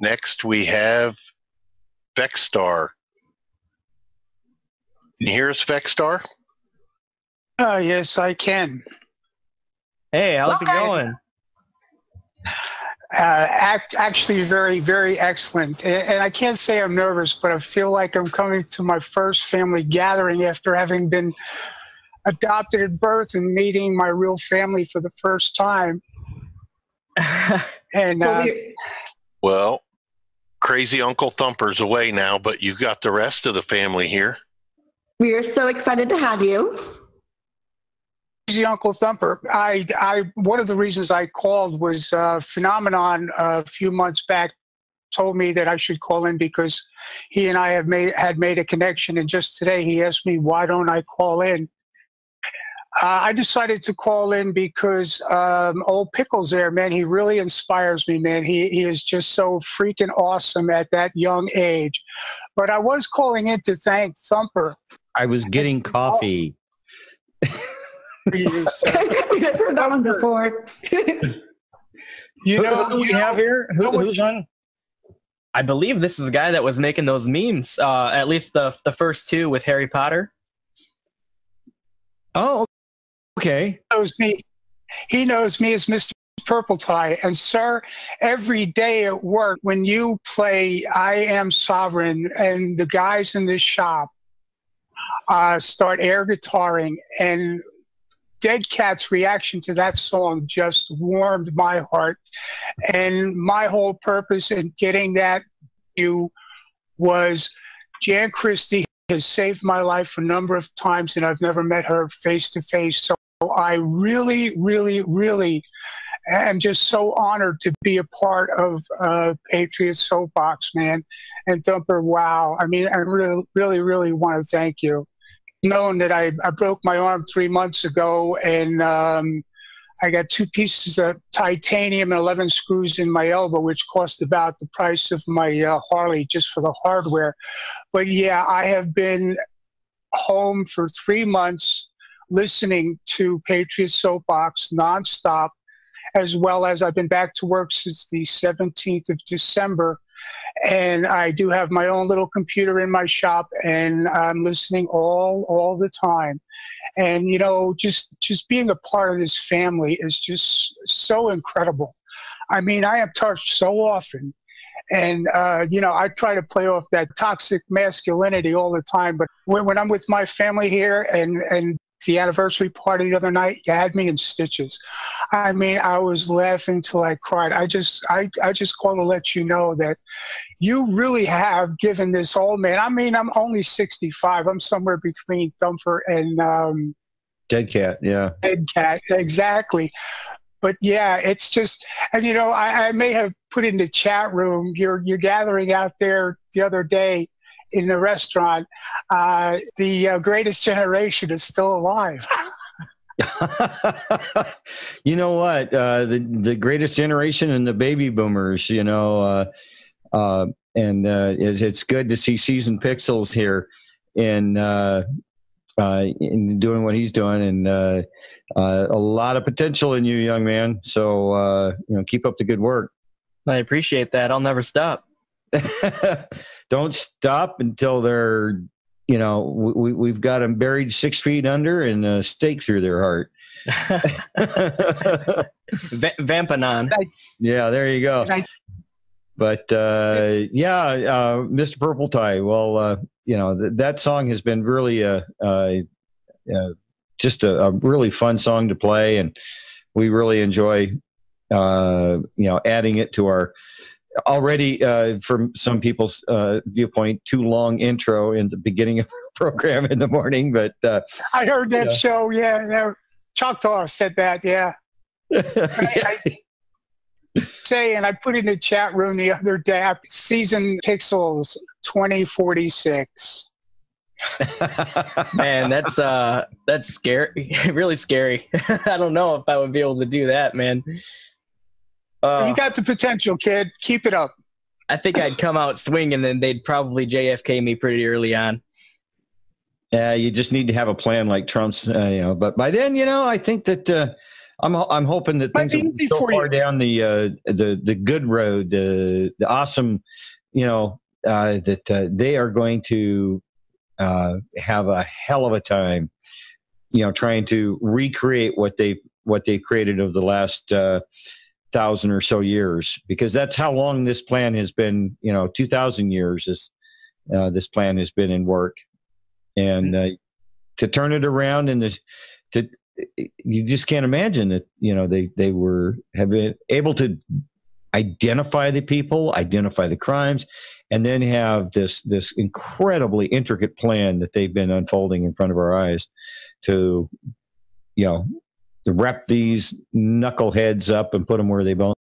next we have Vexstar. Can you hear us, Vexstar? Uh, yes, I can. Hey, how's Okay. it going? Uh, act, actually, very, very excellent. And, and I can't say I'm nervous, but I feel like I'm coming to my first family gathering after having been adopted at birth and meeting my real family for the first time. And uh, Well, crazy Uncle Thumper's away now, but you've got the rest of the family here. we are so excited to have you. Easy Uncle Thumper. I, I, one of the reasons I called was uh, Phenomenon uh, a few months back told me that I should call in because he and I have made had made a connection, and just today he asked me why don't I call in. Uh, I decided to call in because um, old Pickles there, man, he really inspires me, man. He he is just so freaking awesome at that young age. But I was calling in to thank Thumper. I was getting coffee. you, we have heard that one before. You know, who do we know- have here? Who, who's on? I believe this is the guy that was making those memes. Uh, at least the the first two with Harry Potter. Oh, okay. knows me. He knows me as Mr. Purple Tie. And sir, every day at work, when you play I Am Sovereign and the guys in this shop uh, start air guitaring and Dead Cat's reaction to that song just warmed my heart. And my whole purpose in getting that you was Jan Christie has saved my life a number of times and I've never met her face to face. So I really, really, really am just so honored to be a part of uh, Patriot Soapbox, man. And Thumper, wow. I mean, I really, really, really want to thank you. Knowing that I, I broke my arm three months ago and um, I got two pieces of titanium and 11 screws in my elbow, which cost about the price of my uh, Harley just for the hardware. But yeah, I have been home for three months listening to Patriot Soapbox nonstop, as well as I've been back to work since the 17th of December. And I do have my own little computer in my shop, and I'm listening all all the time. And you know, just just being a part of this family is just so incredible. I mean, I am touched so often and uh, you know i try to play off that toxic masculinity all the time but when, when i'm with my family here and and the anniversary party the other night you had me in stitches i mean i was laughing till i cried i just i, I just call to let you know that you really have given this old man i mean i'm only 65 i'm somewhere between thumper and um, Dead cat. Yeah. Dead cat, exactly. But yeah, it's just, and you know, I, I may have put in the chat room. You're you're gathering out there the other day in the restaurant. Uh, the uh, greatest generation is still alive. you know what? Uh, the the greatest generation and the baby boomers. You know, uh, uh, and uh, it's, it's good to see seasoned pixels here in uh, uh, in doing what he's doing, and uh, uh, a lot of potential in you, young man. So uh, you know, keep up the good work. I appreciate that. I'll never stop. Don't stop until they're, you know, we, we've got them buried six feet under and a stake through their heart. Va- Vampanon. yeah, there you go. But uh, yeah, uh, Mr. Purple Tie. Well, uh, you know th- that song has been really a, uh, uh, just a, a really fun song to play, and we really enjoy, uh, you know, adding it to our already, uh, from some people's uh, viewpoint, too long intro in the beginning of the program in the morning. But uh, I heard that Yeah. show. Yeah, yeah. Choctaw said that. Yeah. I, I say, and I put in the chat room the other day. Season Pixels 2046. man, that's uh that's scary. really scary. I don't know if I would be able to do that, man. Uh, you got the potential, kid. Keep it up. I think I'd come out swinging, and then they'd probably JFK me pretty early on. Yeah, you just need to have a plan like Trump's, uh, you know. But by then, you know, I think that uh, I'm I'm hoping that Might things are so far you. down the uh, the the good road, uh, the awesome, you know, uh, that uh, they are going to uh, have a hell of a time, you know, trying to recreate what they what they created over the last uh, thousand or so years, because that's how long this plan has been. You know, two thousand years is uh, this plan has been in work, and uh, to turn it around and to, to you just can't imagine that you know they they were have been able to identify the people identify the crimes and then have this this incredibly intricate plan that they've been unfolding in front of our eyes to you know wrap these knuckleheads up and put them where they belong